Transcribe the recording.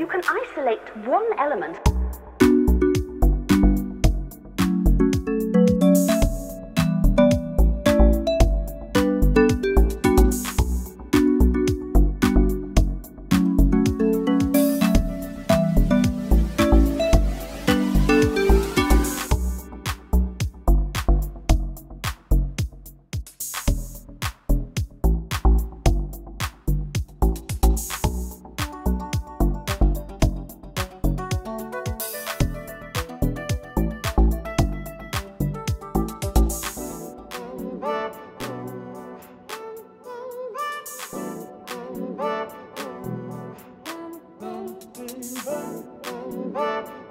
you can isolate one element Love.